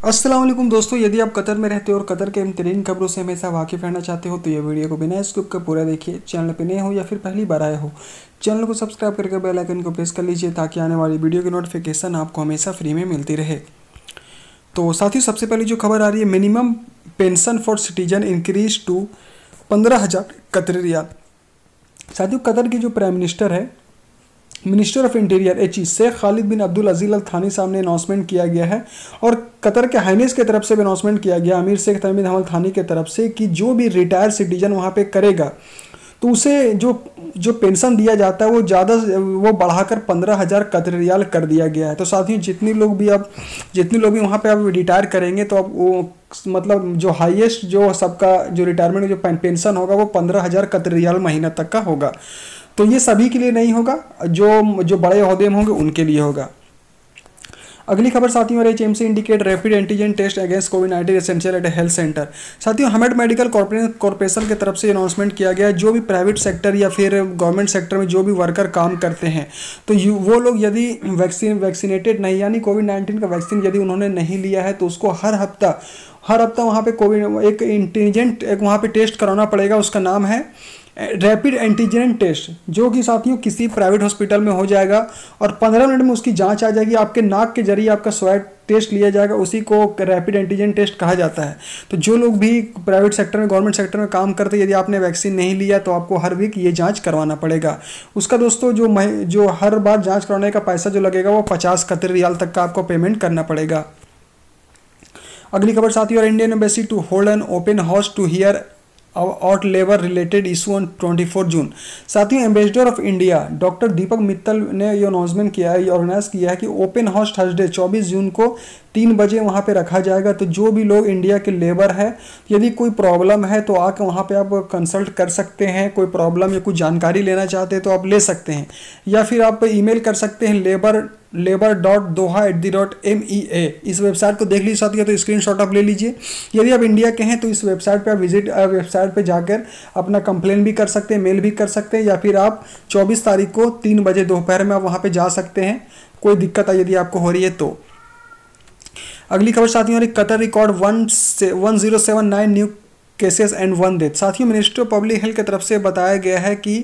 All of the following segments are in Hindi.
वालेकुम दोस्तों, यदि आप कतर में रहते हो और कतर के बेहतरीन खबरों से हमेशा वाकिफ रहना चाहते हो तो ये वीडियो को बिना स्किप का पूरा देखिए। चैनल पर नए हो या फिर पहली बार आए हो, चैनल को सब्सक्राइब करके बेल आइकन को प्रेस कर लीजिए ताकि आने वाली वीडियो की नोटिफिकेशन आपको हमेशा फ्री में मिलती रहे। तो साथ ही सबसे पहले जो खबर आ रही है, minimum pension for citizen increase to पंद्रह हज़ार कतर रियाल। साथियों, कतर की जो प्राइम मिनिस्टर है minister of interior H E Sheikh Khalid bin Abdul Ajeel Al Thani सामने अनाउंसमेंट किया गया है और कतर के हाइनेस की तरफ़ से भी अनाउंसमेंट किया गया अमीर शेख तमीद हमल थानी की तरफ़ से कि जो भी रिटायर सिटीजन वहाँ पे करेगा तो उसे जो जो पेंशन दिया जाता है, वो ज़्यादा वो बढ़ाकर पंद्रह हज़ार कतर रियाल कर दिया गया है। तो साथ ही जितनी लोग भी अब, जितने लोग भी वहाँ पे अब रिटायर करेंगे तो अब वो मतलब जो हाईएस्ट जो सबका, जो रिटायरमेंट जो पेंशन होगा, वो पंद्रह हज़ार कतर रियाल महीना तक का होगा। तो ये सभी के लिए नहीं होगा, जो जो बड़े अहदे में होंगे उनके लिए होगा। अगली खबर साथियों H M C indicate rapid antigen test against COVID nineteen essential at health centre. साथियों, हमेड मेडिकल कॉरपोरेशन की तरफ़ से अनाउंसमेंट किया गया, जो भी प्राइवेट सेक्टर या फिर गवर्नमेंट सेक्टर में जो भी वर्कर काम करते हैं तो वो लोग यदि वैक्सीन, वैक्सीनेटेड नहीं, यानी कोविड नाइन्टीन का वैक्सीन यदि उन्होंने नहीं लिया है तो उसको हर हफ़्ता हर हफ़्ता वहाँ पे कोविड, एक इंटेलिजेंट एक वहाँ पे टेस्ट कराना पड़ेगा, उसका नाम है रैपिड एंटीजन टेस्ट जो कि साथियों किसी प्राइवेट हॉस्पिटल में हो जाएगा और पंद्रह मिनट में उसकी जाँच आ जाएगी आपके नाक के ज़रिए आपका स्वैट टेस्ट लिया जाएगा उसी को रैपिड एंटीजन टेस्ट कहा जाता है। तो जो लोग भी प्राइवेट सेक्टर में गवर्नमेंट सेक्टर में काम करते यदि आपने वैक्सीन नहीं लिया तो आपको हर वीक ये जाँच करवाना पड़ेगा। उसका दोस्तों जो मह, जो हर बार जाँच करवाने का पैसा जो लगेगा वो पचास कतर रियाल तक का आपको पेमेंट करना पड़ेगा। अगली खबर साथियों Indian embassy to hold an open house to hear out labour related issue on 24 June साथियों ambassador of India doctor Deepak Mittal ने ये अनाउंसमेंट किया है, ये ऑर्गेनाइज किया है कि ओपन हाउस थर्सडे 24 जून को तीन बजे वहाँ पे रखा जाएगा। तो जो भी लोग इंडिया के लेबर है, यदि कोई प्रॉब्लम है तो आकर वहाँ पे आप कंसल्ट कर सकते हैं। कोई प्रॉब्लम या कुछ जानकारी लेना चाहते हैं तो आप ले सकते हैं। या फिर आप ईमेल कर सकते हैं labour labour dot Doha at the dot M E A इस वेबसाइट को देख लीजिए साथियों तो स्क्रीन शॉट आप ले लीजिए। यदि आप इंडिया के हैं तो इस वेबसाइट पर आप विज़िट वेबसाइट पर जाकर अपना कंप्लेन भी कर सकते हैं मेल भी कर सकते हैं, या फिर आप 24 तारीख को तीन बजे दोपहर में आप वहाँ पर जा सकते हैं। कोई दिक्कत यदि आपको हो रही है तो। अगली खबर साथियों कतर रिकॉर्ड वन से one zero seven nine new cases and one death साथियों मिनिस्ट्री ऑफ़ पब्लिक हेल्थ की तरफ़ से बताया गया है कि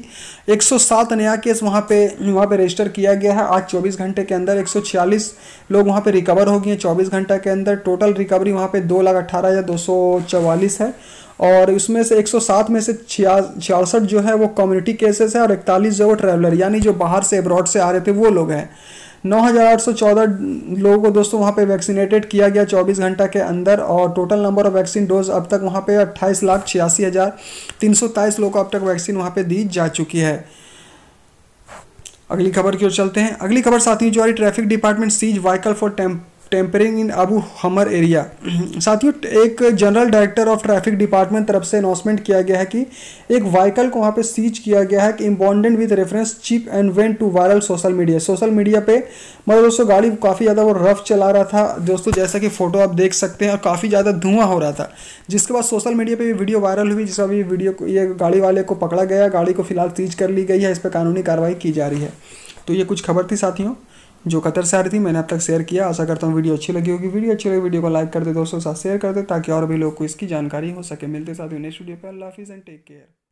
107 नया केस वहाँ पे वहाँ पे रजिस्टर किया गया है। आज 24 घंटे के अंदर 146 लोग वहाँ पे रिकवर हो गए हैं। 24 घंटे के अंदर टोटल रिकवरी वहाँ पे दो लाख अट्ठारह हज़ार दो सौ चवालीस है। और उसमें से 107 में से छियासठ जो है वो कम्युनिटी केसेस है और इकतालीस जो वो ट्रैवलर यानी जो बाहर से अब्रॉड से आ रहे थे, वो लोग हैं। नौ हज़ार आठ सौ चौदह लोगों को दोस्तों वहाँ पे वैक्सीनेटेड किया गया 24 घंटा के अंदर और total number of vaccine dose अब तक वहाँ पे अट्ठाईस लाख छियासी हज़ार तीन सौ तेईस लोगों को अब तक वैक्सीन वहाँ पे दी जा चुकी है। अगली खबर की ओर चलते हैं। अगली खबर साथियों जो आ रही traffic department seize vehicle for tamp tampering in Abu Hamour area. साथियों, एक general director of traffic department तरफ़ से अनाउंसमेंट किया गया है कि एक व्हीकल को वहाँ पे सीज किया गया है, कि इम्बॉन्डेंट with reference chip and went to viral social media social media पे मतलब दोस्तों, गाड़ी काफ़ी ज़्यादा वो रफ चला रहा था। दोस्तों, जैसा कि फ़ोटो आप देख सकते हैं, और काफ़ी ज़्यादा धुआँ हो रहा था। जिसके बाद सोशल मीडिया पर भी वीडियो वायरल हुई जिसका भी वीडियो ये गाड़ी वाले को पकड़ा गया। गाड़ी को फ़िलहाल सीज कर ली गई है, इस पर कानूनी कार्रवाई की जा रही है। तो ये कुछ खबर थी, साथियों। जो कतर से आ रही थी, मैंने अब तक शेयर किया। आशा करता हूँ वीडियो अच्छी लगी होगी। वीडियो अच्छी लगी, वीडियो को लाइक कर दे, दोस्तों साथ शेयर कर दे, ताकि और भी लोग को इसकी जानकारी हो सके। मिलते साथ ही नेक्स्ट वीडियो पर अल्लाह हाफिज़ एंड टेक केयर